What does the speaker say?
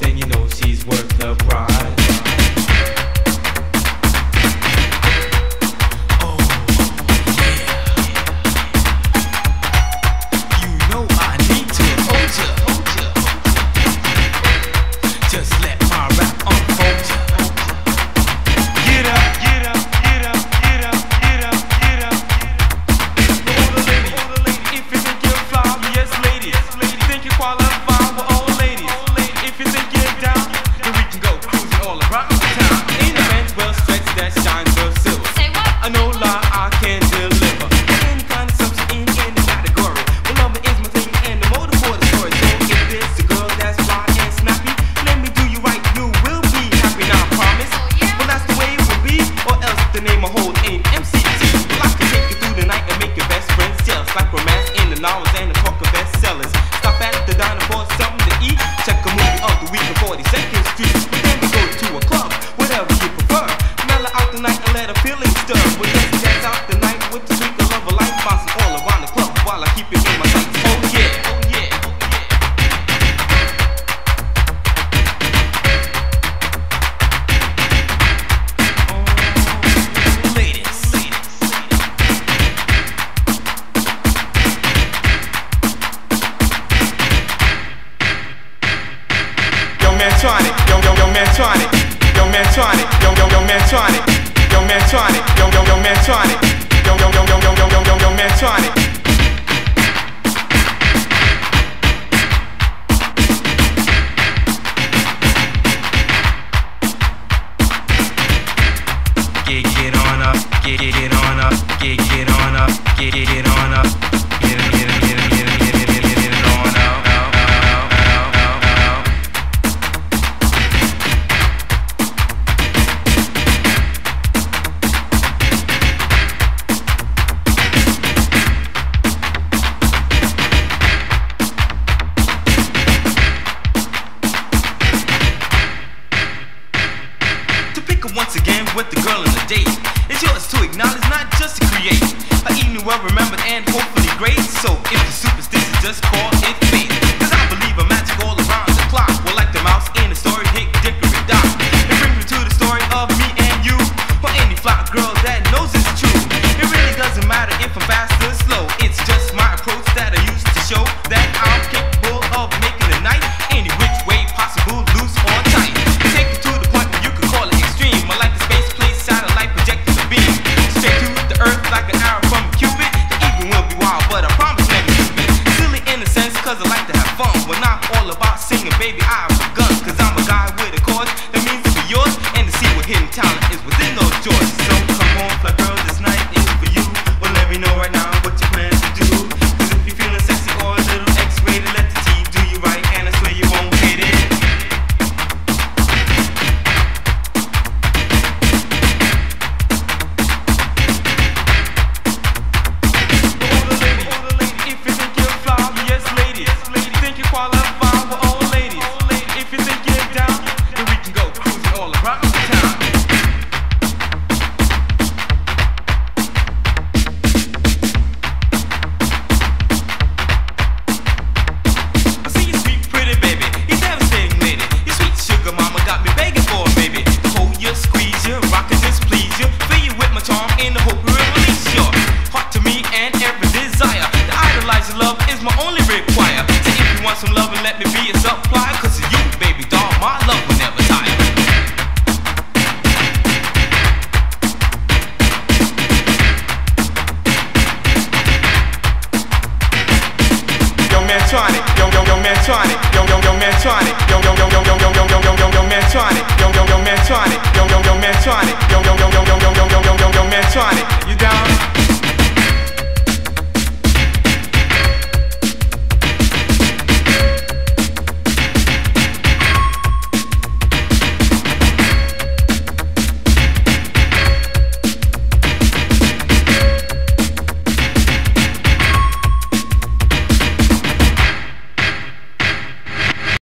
then you know she's worth the price. really dub out the night with the of love a life all around the club while I keep it in my. Oh yeah. Yo. Yo, yo, yo. Yo, man. Yo, yo, yo, man. Mantronix, yo yo yo Mantronix, yo yo yo yo yo yo yo yo yo Mantronix. Get get on up, get get on up, get get with the girl in the date. It's yours to acknowledge, not just Mantronix, yo yo yo Mantronix, yo yo yo Mantronix, yo yo yo yo yo yo yo yo yo yo yo Mantronix, yo yo yo Mantronix, yo yo yo Mantronix, yo yo yo yo yo yo yo yo yo. You down?